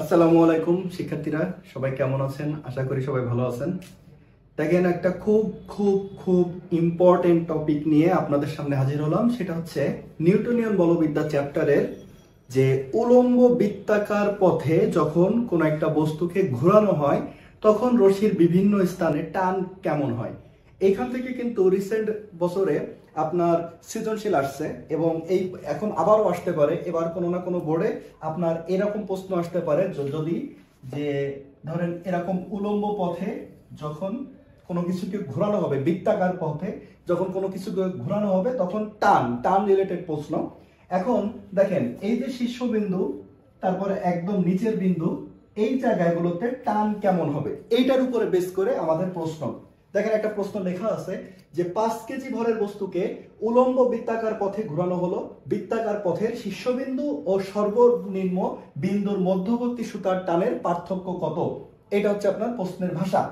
আসসালামু আলাইকুম, শিক্ষার্থীরা, সবাই কেমন আছেন? আশা করি সবাই ভালো আছেন। দেখেন, একটা খুব খুব খুব ইম্পর্টেন্ট টপিক নিয়ে আপনাদের সামনে হাজির হলাম। সেটা হচ্ছে নিউটনিয়ান বলবিদ্যা চ্যাপ্টারের যে উলম্ব বৃত্তাকার পথে যখন কোনো একটা বস্তুকে ঘোরানো হয়, তখন রশির বিভিন্ন স্থানে টান কেমন হয়? এখান থেকে কিন্তু রিসেন্ট বছরে আপনার সৃজনশীল আসছে এবং এই এখন আবারও আসতে পারে। এবার কোনো না কোনো বোর্ডে আপনার এরকম প্রশ্ন আসতে পারে যদি যে ধরেন এরকম উলম্ব পথে যখন কোনো কিছুকে ঘোরানো হবে, বৃত্তাকার পথে যখন কোনো কিছুকে ঘোরানো হবে, তখন টান টান রিলেটেড প্রশ্ন। এখন দেখেন, এই যে শীর্ষবিন্দু, তারপরে একদম নিচের বিন্দু, এই জায়গাগুলোতে টান কেমন হবে? এইটার উপরে বেস করে আমাদের প্রশ্ন। দেখেন একটা প্রশ্ন লেখা আছে যে পাঁচ কেজি ভরের বস্তুকে উলম্ব বৃত্তাকার পথে ঘোরানো হলো। বৃত্তাকার পথের শীর্ষবিন্দু ও সর্বনিম্ন বিন্দুর মধ্যবর্তী সুতার টানের পার্থক্য কত? এটা হচ্ছে আপনার প্রশ্নের ভাষা।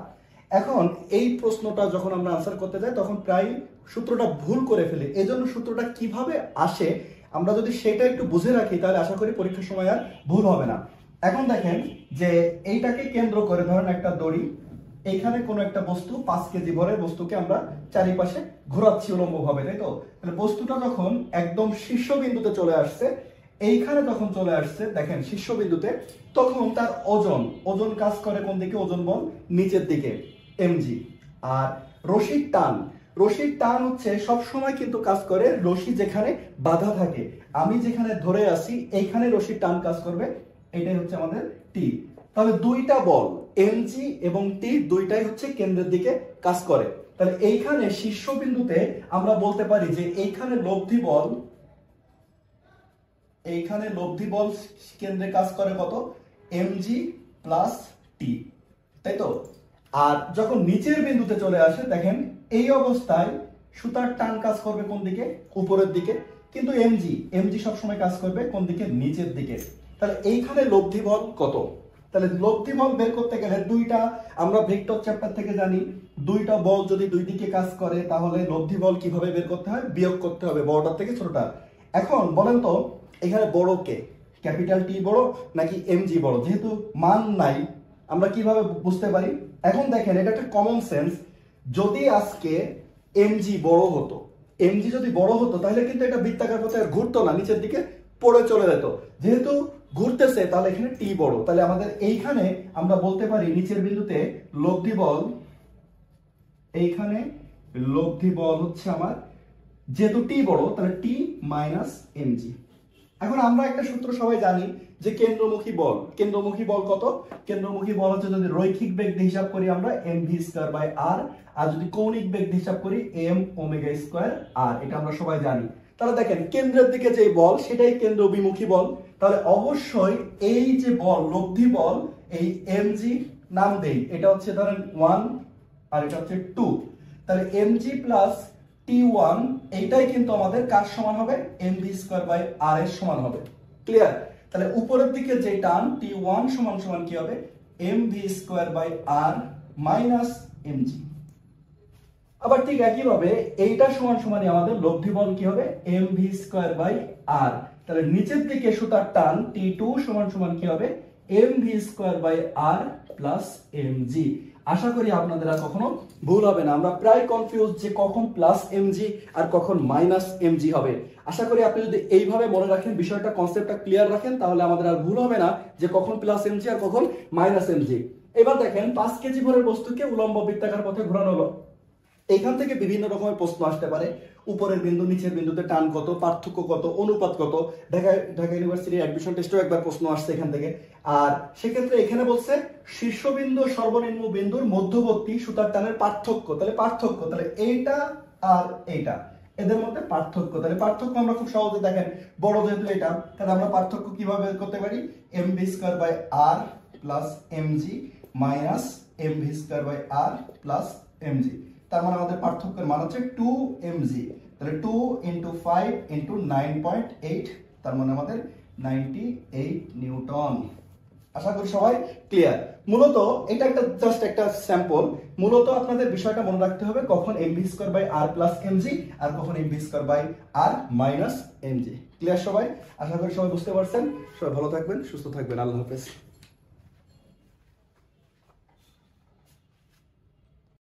এখন এই প্রশ্নটা যখন আমরা আনসার করতে যাই, তখন প্রায় সূত্রটা ভুল করে ফেলি। এজন্য সূত্রটা কীভাবে আসে, আমরা যদি সেটা একটু বুঝে রাখি, তাহলে আশা করি পরীক্ষার সময় আর ভুল হবে না। এখন দেখেন যে এইটাকে কেন্দ্র করে ধরেন একটা দড়ি এইখানে কোনো একটা বস্তু পাঁচ কেজি ভরের বস্তুকে আমরা চারিপাশে ঘোরাচ্ছি উলম্ব ভাবে তাই তো? তাহলে বস্তুটা যখন একদম শীর্ষবিন্দুতে চলে আসছে, এইখানে যখন চলে আসছে, দেখেন শীর্ষবিন্দুতে, তখন তার ওজন ওজন কাজ করে কোন দিকে? ওজন বল নিচের দিকে এমজি আর রশির টান রশির টান হচ্ছে সব সময় কিন্তু কাজ করে রশি যেখানে বাধা থাকে। আমি যেখানে ধরে আসি এইখানে রশির টান কাজ করবে, এটাই হচ্ছে আমাদের টি তাহলে দুইটা বল এমজি এবং টি দুইটাই হচ্ছে কেন্দ্রের দিকে কাজ করে। তাহলে এইখানে শীর্ষবিন্দুতে আমরা বলতে পারি যে এইখানে লব্ধি বল, এইখানে লব্ধি বল কেন্দ্রে কাজ করে কত? এমজি প্লাস টি তাই তো? আর যখন নিচের বিন্দুতে চলে আসে, দেখেন এই অবস্থায় সুতার টান কাজ করবে কোন দিকে? উপরের দিকে। কিন্তু এমজি এমজি সবসময় কাজ করবে কোন দিকে? নিচের দিকে। তাহলে এইখানে লব্ধি বল কত? তাহলে লব্ধি বল বের করতে গেলে দুইটা, আমরা ভেক্টর চ্যাপ্টার থেকে জানি, দুইটা বল যদি দুই দিকে কাজ করে, তাহলে লব্ধি বল কীভাবে বের করতে হয়? বিয়োগ করতে হবে বড়টার থেকে ছোটটা। এখন বলেন তো, এখানে বড় কে? ক্যাপিটাল টি বড় নাকি এম জি বড়? যেহেতু মান নাই, আমরা কীভাবে বুঝতে পারি? এখন দেখেন, এটা একটা কমন সেন্স যদি আজকে এম জি বড় হতো, এম জি যদি বড় হতো, তাহলে কিন্তু এটা বৃত্তাকার পথে ঘুরতো না, নিচের দিকে পড়ে চলে যেত। যেহেতু ঘুরতেছে, তাহলে এখানে টি বড়। তাহলে আমাদের এইখানে আমরা বলতে পারি নিচের বিন্দুতে লব্ধি বল। এইখানে লব্ধি বল হচ্ছে আমার, যেহেতু টি বড়, তাহলে টি মাইনাস এমজি এখন আমরা একটা সূত্র সবাই জানি যে কেন্দ্রমুখী বল। কেন্দ্রমুখী বল কত? কেন্দ্রমুখী বল হচ্ছে যদি রৈখিক বেগ দিয়ে হিসাব করি আমরা M V square by R আর যদি কৌণিক বেগ দিয়ে হিসাব করি এম ওমেগা স্কোয়ার আর এটা আমরা সবাই জানি। তাহলে দেখেন, কেন্দ্রের দিকে যে বল, সেটাই কেন্দ্র বিমুখী বল। তাহলে অবশ্যই এই যে বল, লব্ধি বল, এই এমজি নাম দেই। এটা হচ্ছে ধরেন ওয়ান আর এটা হচ্ছে টু। তাহলে এমজি প্লাস টি ওয়ান, এইটাই কিন্তু আমাদের কার সমান হবে? M V square by R এর সমান হবে। ক্লিয়ার? তাহলে উপরের দিকে যে টান, টি ওয়ান সমান সমান কি হবে? M V square by R minus M G আবার ঠিক একইভাবে এইটা সমান সমানই আমাদের লব্ধি বল কি হবে? M V square by R তাহলে নিচের দিকে সুতার টান টি টু সমান সমান কি হবে? M V square by R plus M G আশা করি আপনাদের আর কখনো ভুল হবে না। আমরা প্রায় কনফিউজ যে কখন প্লাস এমজি আর কখন মাইনাস এমজি হবে। আশা করি আপনি যদি এইভাবে মনে রাখেন, বিষয়টা কনসেপ্টটা ক্লিয়ার রাখেন, তাহলে আমাদের আর ভুল হবে না যে কখন প্লাস এমজি আর কখন মাইনাস এমজি এবার দেখেন পাঁচ কেজি ভরের বস্তুকে উলম্ব বৃত্তাকার পথে ঘোরানো হলো। এইখান থেকে বিভিন্ন রকমের প্রশ্ন আসতে পারে। উপরের বিন্দু, নিচের বিন্দুতে টান কত, পার্থক্য কত, অনুপাত কত। ঢাকা ঢাকা ইউনিভার্সিটির অ্যাডমিশন টেস্টেও একবার প্রশ্ন আসছে এখান থেকে। আর সেক্ষেত্রে এখানে বলছে, শীর্ষবিন্দু সর্বনিম্ন বিন্দুর মধ্যবর্তী সুতার টানের পার্থক্য। তাহলে পার্থক্য, তাহলে এইটা আর এইটা। এদের মধ্যে পার্থক্য, তাহলে পার্থক্য আমরা খুব সহজে দেখেন। বড় যেহেতু এটা, তাহলে আমরা পার্থক্য কীভাবে করতে পারি? M V square by R plus M G minus M V square by R plus M G তার মানে আমাদের পার্থক্যের মান হচ্ছে টু এম জি তাহলে two into five into nine point eight তার মানে আমাদের নাইনটি এইট নিউটন। আশা করি সবাই ক্লিয়ার মূলত এটা একটা জাস্ট একটা স্যাম্পল মূলত আপনাদের বিষয়টা মনে রাখতে হবে কখন M V square by R plus M G আর কখন M V square by R minus M G clear সবাই? আশা করি সবাই বুঝতে পারছেন। সবাই ভালো থাকবেন, সুস্থ থাকবেন। আল্লাহ হাফেজ।